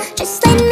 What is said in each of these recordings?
Just let me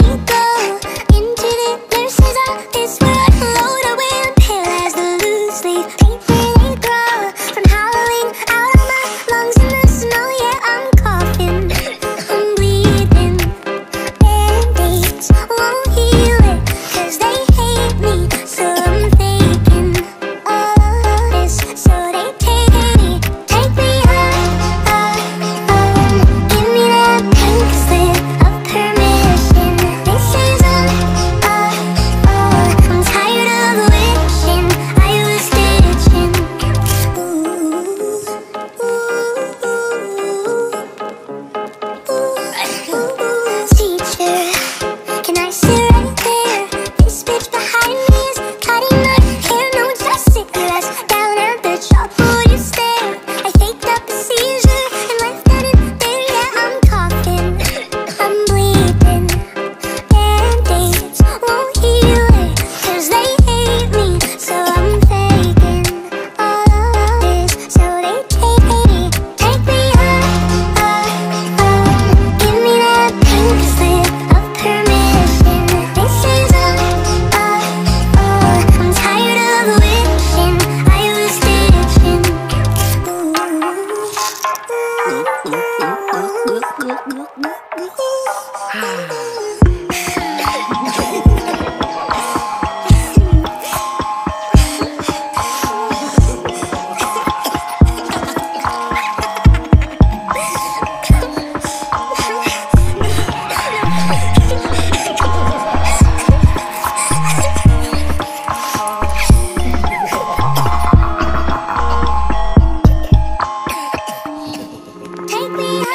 Take me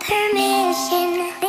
permission.